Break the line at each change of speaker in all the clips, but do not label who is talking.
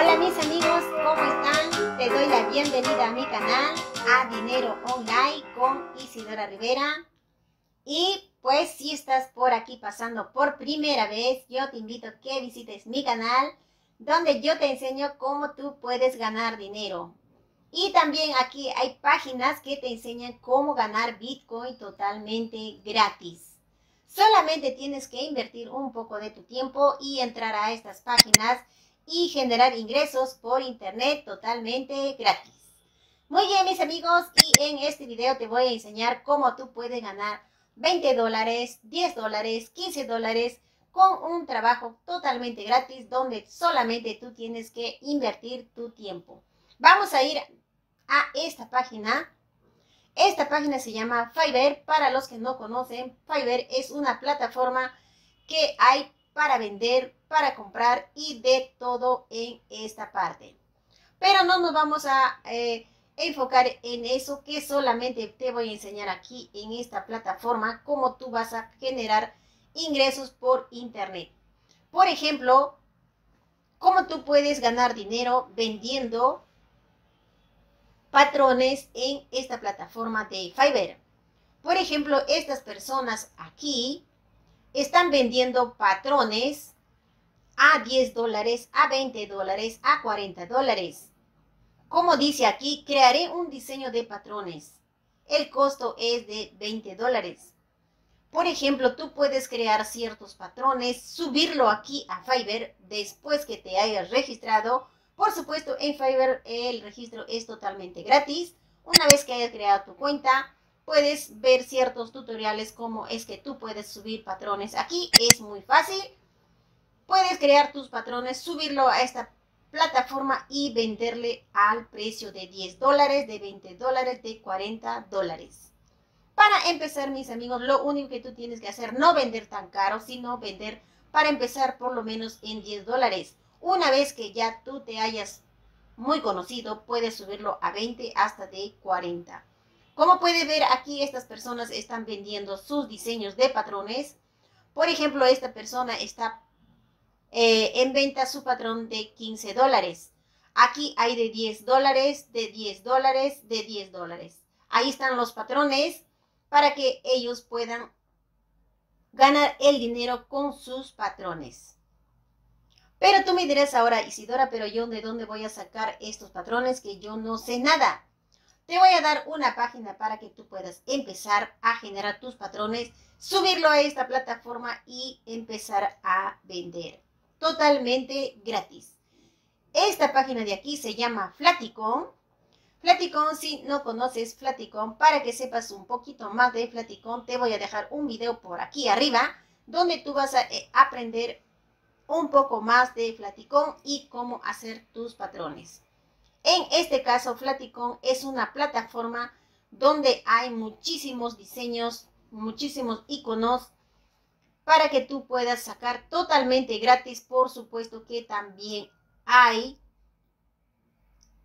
Hola mis amigos, ¿cómo están? Te doy la bienvenida a mi canal, a Dinero Online con Isidora Rivera. Y pues si estás por aquí pasando por primera vez, yo te invito a que visites mi canal, donde yo te enseño cómo tú puedes ganar dinero. Y también aquí hay páginas que te enseñan cómo ganar Bitcoin totalmente gratis. Solamente tienes que invertir un poco de tu tiempo y entrar a estas páginas y generar ingresos por internet totalmente gratis. Muy bien mis amigos y en este video te voy a enseñar cómo tú puedes ganar 20 dólares, 10 dólares, 15 dólares con un trabajo totalmente gratis donde solamente tú tienes que invertir tu tiempo. Vamos a ir a esta página. Esta página se llama Fiverr. Para los que no conocen, Fiverr es una plataforma que hay para vender, para comprar y de todo en esta parte. Pero no nos vamos a eh, enfocar en eso que solamente te voy a enseñar aquí en esta plataforma cómo tú vas a generar ingresos por internet. Por ejemplo, cómo tú puedes ganar dinero vendiendo patrones en esta plataforma de Fiverr. Por ejemplo, estas personas aquí están vendiendo patrones a 10 dólares, a 20 dólares, a 40 dólares. Como dice aquí, crearé un diseño de patrones. El costo es de 20 dólares. Por ejemplo, tú puedes crear ciertos patrones, subirlo aquí a Fiverr después que te hayas registrado. Por supuesto, en Fiverr el registro es totalmente gratis. Una vez que hayas creado tu cuenta, puedes ver ciertos tutoriales como es que tú puedes subir patrones. Aquí es muy fácil. Puedes crear tus patrones, subirlo a esta plataforma y venderle al precio de 10 dólares, de 20 dólares, de 40 dólares. Para empezar, mis amigos, lo único que tú tienes que hacer, no vender tan caro, sino vender para empezar por lo menos en 10 dólares. Una vez que ya tú te hayas muy conocido, puedes subirlo a 20 hasta de 40. Como puede ver aquí, estas personas están vendiendo sus diseños de patrones. Por ejemplo, esta persona está eh, en venta su patrón de 15 dólares. Aquí hay de 10 dólares, de 10 dólares, de 10 dólares. Ahí están los patrones para que ellos puedan ganar el dinero con sus patrones. Pero tú me dirás ahora, Isidora, pero yo de dónde voy a sacar estos patrones que yo no sé nada. Te voy a dar una página para que tú puedas empezar a generar tus patrones, subirlo a esta plataforma y empezar a vender totalmente gratis. Esta página de aquí se llama Flaticon. Flaticon, si no conoces Flaticon, para que sepas un poquito más de Flaticon, te voy a dejar un video por aquí arriba, donde tú vas a eh, aprender un poco más de Flaticon y cómo hacer tus patrones. En este caso, Flaticon es una plataforma donde hay muchísimos diseños, muchísimos iconos para que tú puedas sacar totalmente gratis. Por supuesto que también hay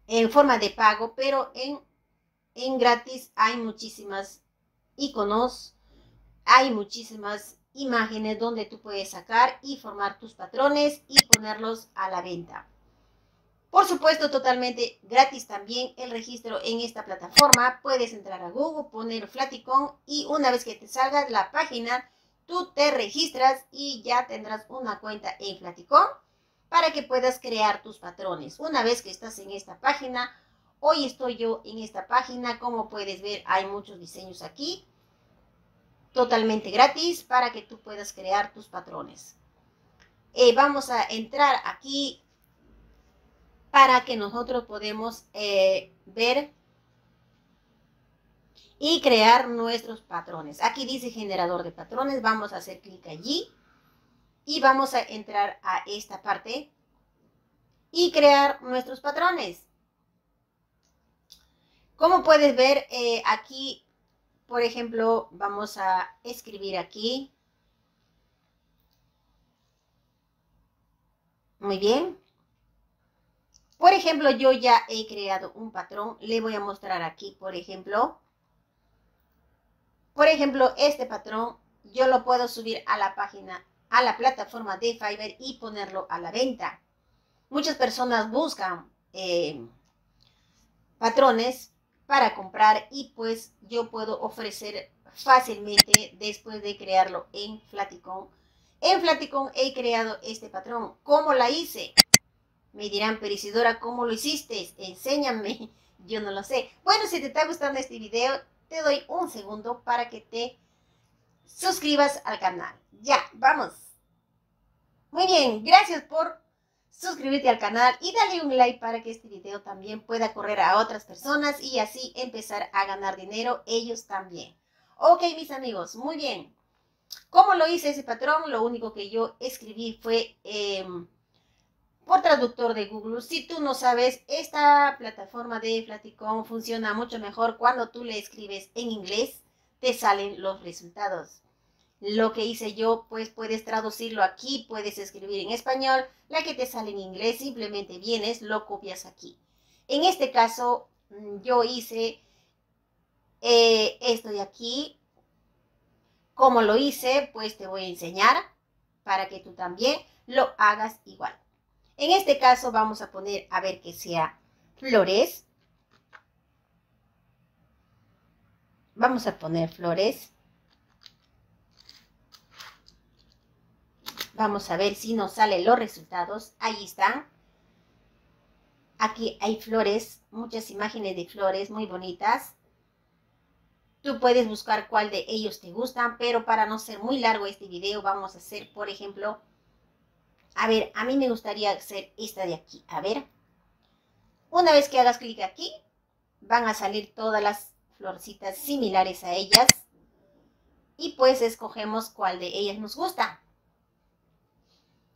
en forma de pago, pero en, en gratis hay muchísimas iconos, hay muchísimas imágenes donde tú puedes sacar y formar tus patrones y ponerlos a la venta. Por supuesto, totalmente gratis también el registro en esta plataforma. Puedes entrar a Google, poner Flaticon y una vez que te salga la página, tú te registras y ya tendrás una cuenta en Flaticón para que puedas crear tus patrones. Una vez que estás en esta página, hoy estoy yo en esta página, como puedes ver hay muchos diseños aquí, totalmente gratis para que tú puedas crear tus patrones. Eh, vamos a entrar aquí para que nosotros podemos eh, ver y crear nuestros patrones. Aquí dice generador de patrones, vamos a hacer clic allí y vamos a entrar a esta parte y crear nuestros patrones. Como puedes ver eh, aquí, por ejemplo, vamos a escribir aquí. Muy bien. Por ejemplo, yo ya he creado un patrón. Le voy a mostrar aquí, por ejemplo, Por ejemplo, este patrón yo lo puedo subir a la página, a la plataforma de Fiverr y ponerlo a la venta. Muchas personas buscan eh, patrones para comprar y pues yo puedo ofrecer fácilmente después de crearlo en Flaticon. En Flaticon he creado este patrón. ¿Cómo la hice? Me dirán, Perisidora, ¿cómo lo hiciste? Enséñame. Yo no lo sé. Bueno, si te está gustando este video, te doy un segundo para que te suscribas al canal. Ya, vamos. Muy bien, gracias por suscribirte al canal y dale un like para que este video también pueda correr a otras personas y así empezar a ganar dinero ellos también. Ok, mis amigos, muy bien. ¿Cómo lo hice ese patrón? Lo único que yo escribí fue em, por traductor de Google. Si tú no sabes, esta plataforma de Flaticon funciona mucho mejor cuando tú le escribes en inglés, te salen los resultados. Lo que hice yo, pues puedes traducirlo aquí, puedes escribir en español, la que te sale en inglés, simplemente vienes, lo copias aquí. En este caso, mm, yo hice eh, esto de aquí. Como lo hice, pues te voy a enseñar para que tú también lo hagas igual. En este caso vamos a poner, a ver que sea flores. Vamos a poner flores. Vamos a ver si nos salen los resultados. Ahí están. Aquí hay flores, muchas imágenes de flores muy bonitas. Tú puedes buscar cuál de ellos te gustan, pero para no ser muy largo este video, vamos a hacer, por ejemplo, a ver, a mí me gustaría hacer esta de aquí. A ver. Una vez que hagas clic aquí, van a salir todas las florcitas similares a ellas. Y pues escogemos cuál de ellas nos gusta.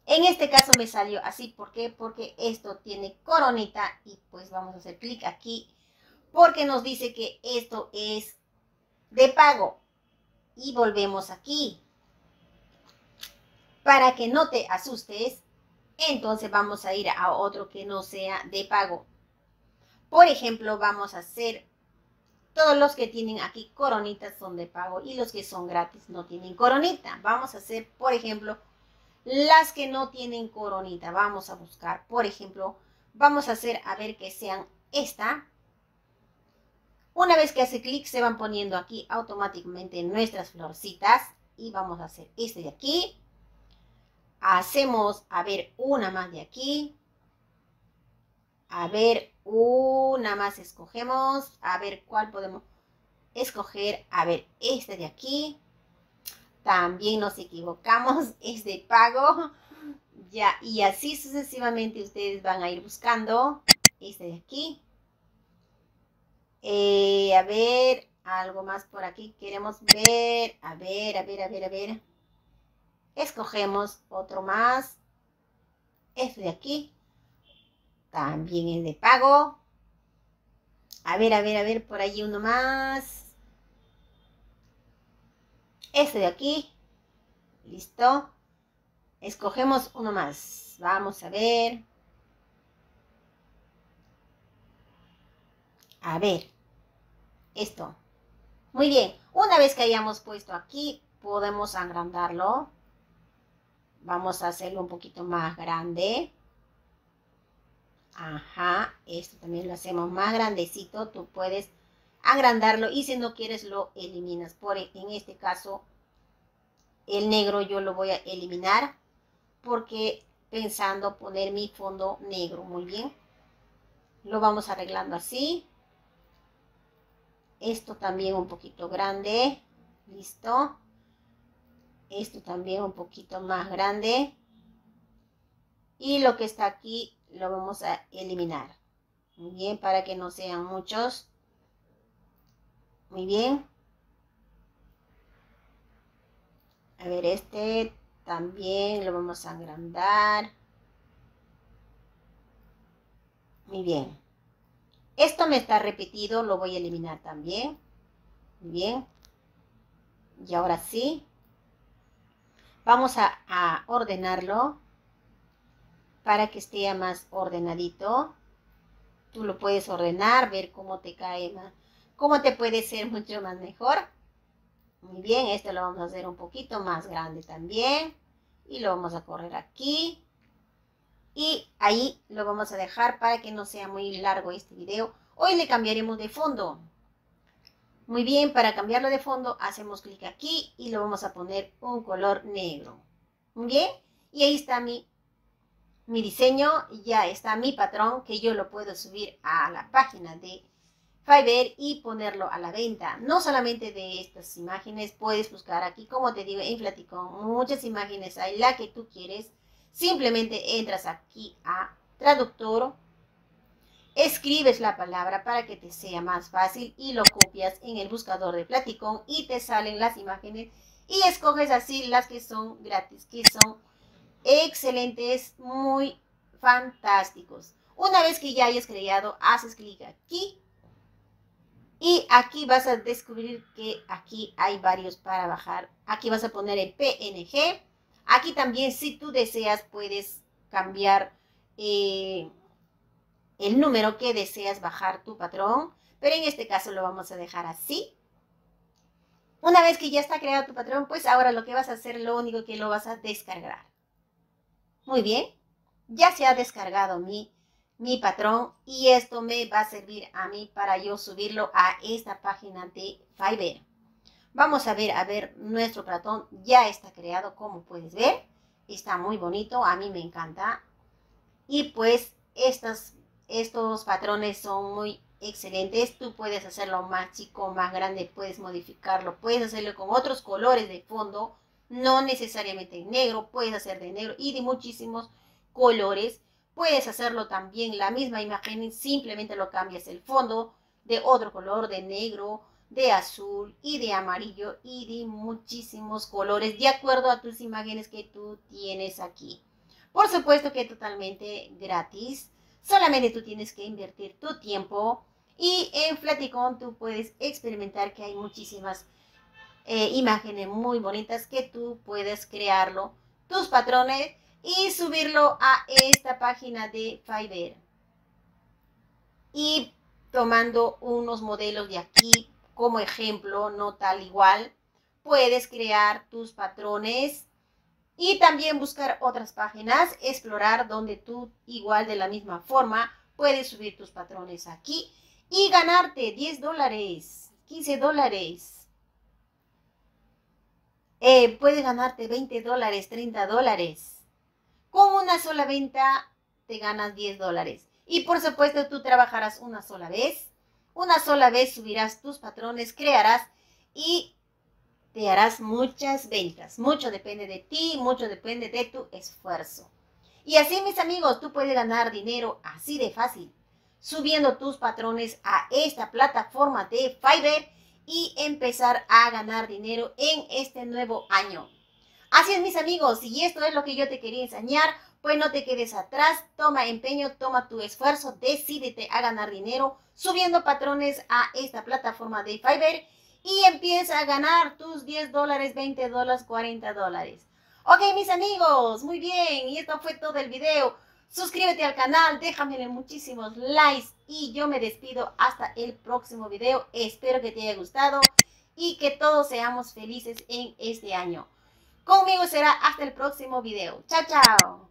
En este caso me salió así. ¿Por qué? Porque esto tiene coronita. Y pues vamos a hacer clic aquí. Porque nos dice que esto es de pago. Y volvemos aquí. Para que no te asustes, entonces vamos a ir a otro que no sea de pago. Por ejemplo, vamos a hacer todos los que tienen aquí coronitas son de pago y los que son gratis no tienen coronita. Vamos a hacer, por ejemplo, las que no tienen coronita. Vamos a buscar, por ejemplo, vamos a hacer a ver que sean esta. Una vez que hace clic se van poniendo aquí automáticamente nuestras florcitas y vamos a hacer este de aquí Hacemos, a ver, una más de aquí. A ver, una más escogemos. A ver cuál podemos escoger. A ver, este de aquí. También nos equivocamos. Es de pago. Ya, y así sucesivamente ustedes van a ir buscando. Este de aquí. Eh, a ver, algo más por aquí queremos ver. A ver, a ver, a ver, a ver. Escogemos otro más. Este de aquí. También es de pago. A ver, a ver, a ver, por allí uno más. Este de aquí. Listo. Escogemos uno más. Vamos a ver. A ver. Esto. Muy bien. Una vez que hayamos puesto aquí, podemos agrandarlo. Vamos a hacerlo un poquito más grande. Ajá, esto también lo hacemos más grandecito. Tú puedes agrandarlo y si no quieres lo eliminas. Por e, en este caso, el negro yo lo voy a eliminar porque pensando poner mi fondo negro. Muy bien. Lo vamos arreglando así. Esto también un poquito grande. Listo esto también un poquito más grande y lo que está aquí lo vamos a eliminar muy bien para que no sean muchos muy bien. A ver este también lo vamos a agrandar. Muy bien. Esto me está repetido lo voy a eliminar también. Muy bien. Y ahora sí Vamos a, ordenarlo para que esté más ordenadito. Tú lo puedes ordenar, ver cómo te cae más, cómo te puede ser mucho más mejor. Muy bien, este lo vamos a hacer un poquito más grande también. Y lo vamos a correr aquí. Y ahí lo vamos a dejar para que no sea muy largo este video. Hoy le cambiaremos de fondo. Muy bien, para cambiarlo de fondo hacemos clic aquí y lo vamos a poner un color negro. Muy bien, y ahí está mi, mi diseño, ya está mi patrón que yo lo puedo subir a la página de Fiverr y ponerlo a la venta. No solamente de estas imágenes, puedes buscar aquí, como te digo, en Flaticon, muchas imágenes hay, la que tú quieres. Simplemente entras aquí a traductor, escribes la palabra para que te sea más fácil y lo copias en el buscador de Platicon y te salen las imágenes y escoges así las que son gratis, que son excelentes, muy fantásticos. Una vez que ya hayas creado, haces clic aquí y aquí vas a descubrir que aquí hay varios para bajar. Aquí vas a poner el PNG. Aquí también, si tú deseas, puedes cambiar eh, el número que deseas bajar tu patrón. Pero en este caso lo vamos a dejar así. Una vez que ya está creado tu patrón, pues ahora lo que vas a hacer, lo único que lo vas a descargar. Muy bien. Ya se ha descargado mi mi patrón y esto me va a servir a mí para yo subirlo a esta página de Fiverr. Vamos a ver, a ver, nuestro patrón ya está creado, como puedes ver. Está muy bonito, a mí me encanta. Y pues estos, estos patrones son muy excelentes. Tú puedes hacerlo más chico, más grande, puedes modificarlo. Puedes hacerlo con otros colores de fondo, no necesariamente en negro. Puedes hacer de negro y de muchísimos colores Puedes hacerlo también la misma imagen, simplemente lo cambias el fondo de otro color, de negro, de azul y de amarillo y de muchísimos colores de acuerdo a tus imágenes que tú tienes aquí. Por supuesto que totalmente gratis, solamente tú tienes que invertir tu tiempo y en Flaticon tú puedes experimentar que hay muchísimas eh, imágenes muy bonitas que tú puedes crearlo, tus patrones y subirlo a esta página de Fiverr. Y tomando unos modelos de aquí como ejemplo, no tal igual, puedes crear tus patrones y también buscar otras páginas, explorar donde tú igual de la misma forma puedes subir tus patrones aquí y ganarte 10 dólares, 15 dólares. Eh, puedes ganarte 20 dólares, 30 dólares. Con una sola venta te ganas 10 dólares. Y por supuesto tú trabajarás una sola vez. Una sola vez subirás tus patrones, crearás y te harás muchas ventas. Mucho depende de ti, mucho depende de tu esfuerzo. Y así mis amigos, tú puedes ganar dinero así de fácil, subiendo tus patrones a esta plataforma de Fiverr y empezar a ganar dinero en este nuevo año. Así es, mis amigos, y esto es lo que yo te quería enseñar, pues no te quedes atrás, toma empeño, toma tu esfuerzo, decídete a ganar dinero subiendo patrones a esta plataforma de Fiverr y empieza a ganar tus 10 dólares, 20 dólares, 40 dólares. Ok, mis amigos, muy bien, y esto fue todo el video. Suscríbete al canal, déjame muchísimos likes y yo me despido hasta el próximo video. Espero que te haya gustado y que todos seamos felices en este año. Conmigo será hasta el próximo video. Chao, chao.